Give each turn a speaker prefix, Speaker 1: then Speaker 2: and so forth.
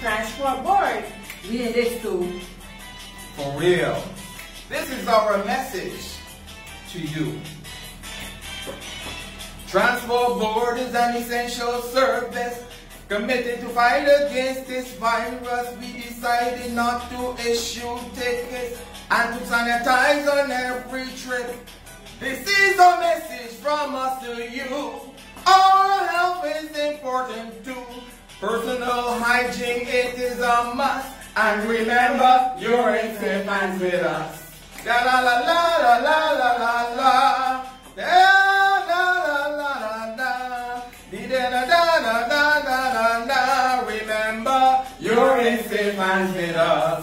Speaker 1: Transport Board, we need this too.
Speaker 2: For real. This is our message to you. Transport Board is an essential service committed to fight against this virus. We decided not to issue tickets and to sanitize on every trip. This is a message from us to you. Our health is important too. Personal obliging, it is a must. And remember, you're in safe hands with us. La la la la la la la la la. La la la la la la. Da da da da da da da. Remember, you're in safe hands with us.